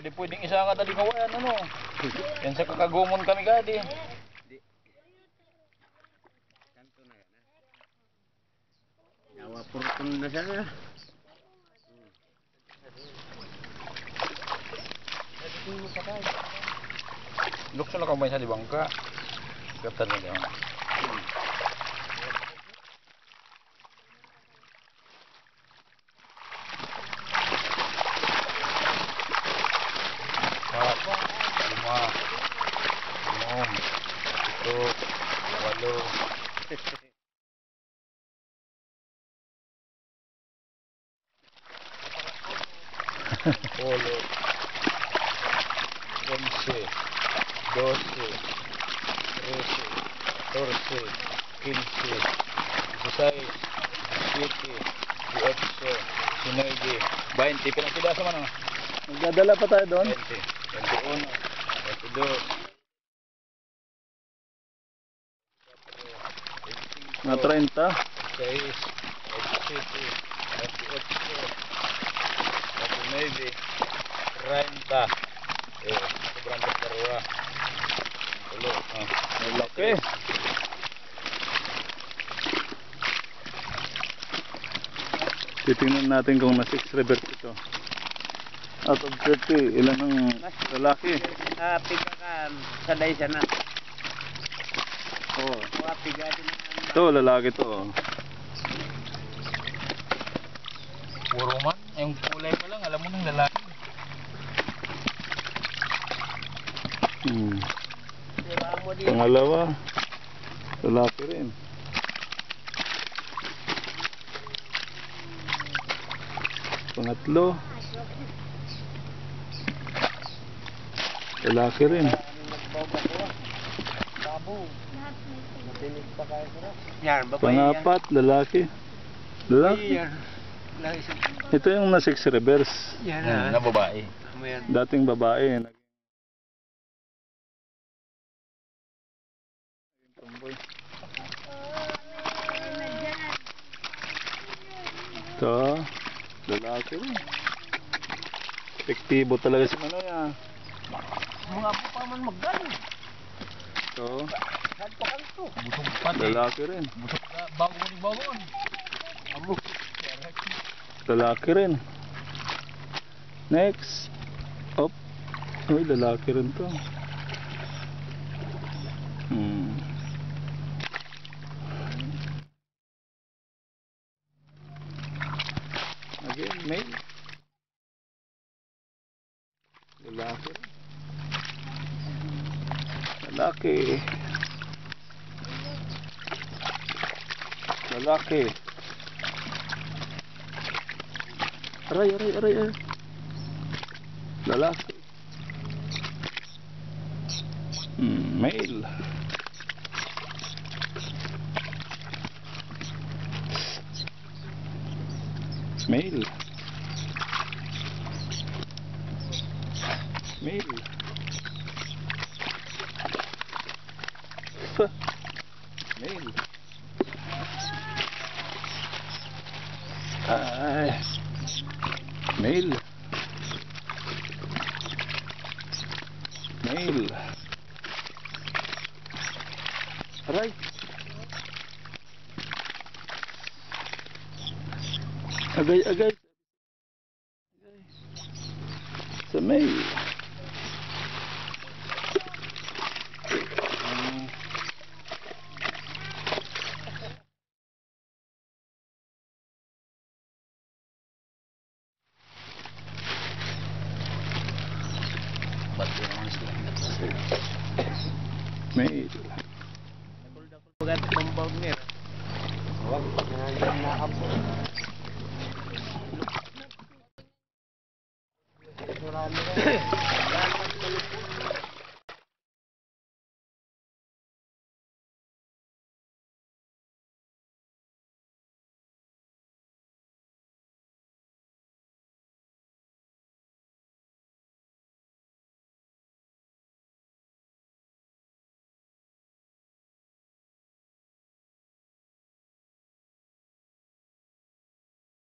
Hindi pwedeng isa nga tali kawayan, ano? Yan sa kakagumon kami gadi. Kanto na yan. Yawa purtun na sana. Lukso na kamay sa libangka. Gatan na lima, enam, ito, walo. Polo. once, doce, trece, catorce, quince, dieciséis, diecisiete, dieciocho, diecinueve, veinte. Pinang pidasa man, ano? Magdadala pa tayo doon. 20, 21, Mga 30. 26, 27, 28, 29, 30. Eh, sobrang pagkaroa. Ulo. Ah, Malaki. Titingnan natin kung na 6 reverse ito. Out of 30, ilan ang lalaki? Ah, pigakan. Saday siya na. Oh. Kuha piga din. Ito, lalaki to. oh. Puro man. Yung kulay pa lang, alam mo nang lalaki. Hmm. Pangalawa, lalaki rin. Pangatlo, lalaki rin. Babo. Matinig pa kayo sila. Yan, babae yan. Pangapat, lalaki. Lalaki. Yan. Ito yung na 6 reverse. Yan Hmm, ah. na babae. Ano yan? Dating babae. Ito, lalaki rin. Epektibo talaga si Manoy ah. Mga po pa man maggaling. Kanto? Busog pa. lalaki rin. Busog na. Bago mo rin bago. Amo. Lalaki rin. Next. Op. Uy, lalaki rin to. Hmm. Again, male. Lalaki rin. Lalaki. Lalaki. Aray, aray, aray, aray. Lalaki. Hmm, male. Male. Male. F. Male. Ay. Male. Male. Aray. Agay, agay. Sa male. Male. Bagat kumbang niya. Wag. Na ako. Surami ka.